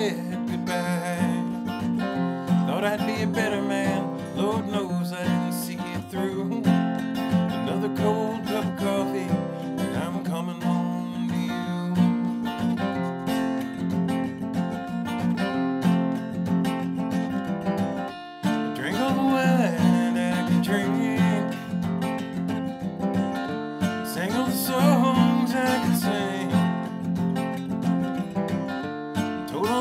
let. Thought I'd be a better man, Lord knows I didn't see it through.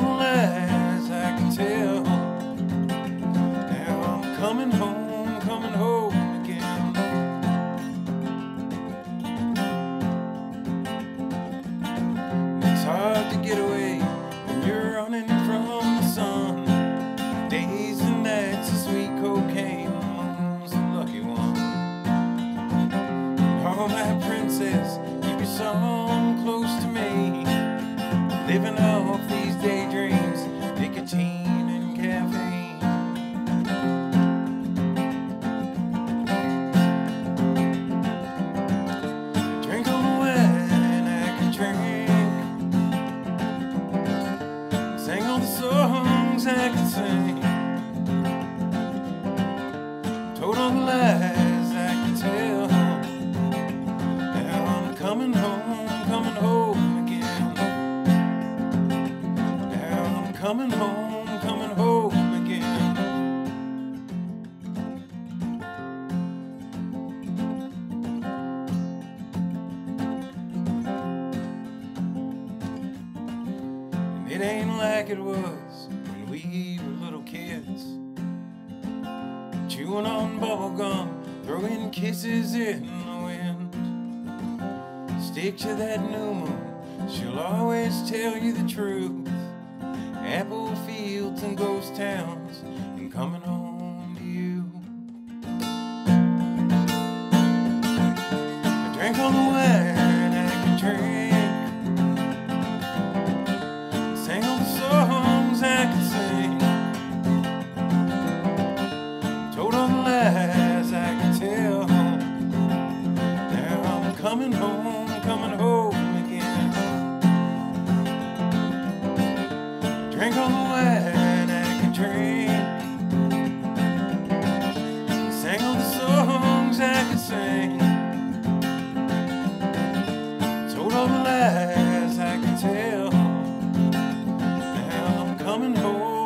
gonna I can tell. Now I'm coming home, coming home. Lies I can tell. Now I'm coming home, coming home again. Now I'm coming home, coming home again. And it ain't like it was when we were little kids. Chewing on bubble gum, throwing kisses in the wind. Stick to that new moon, she'll always tell you the truth. Apple fields and ghost towns, and coming home to you. Coming home, coming home again. Drank all the wine I could drink. Sang all the songs I could sing. Told all the lies I could tell. Now I'm coming home,